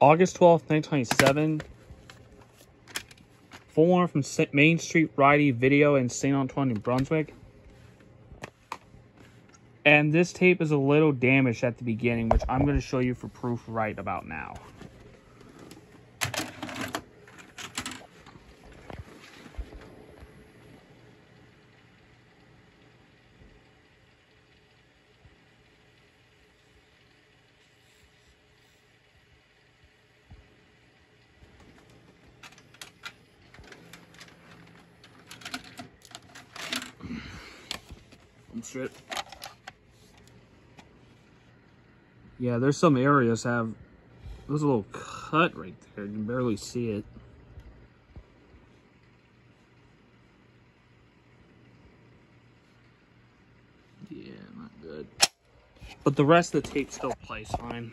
August 12th, 1927. Full arm from Main Street Variety Video in St. Antoine, New Brunswick. And this tape is a little damaged at the beginning, which I'm going to show you for proof right about now. Strip. Yeah, there's some areas have, there's a little cut right there. You can barely see it. Yeah, not good. But the rest of the tape still plays fine.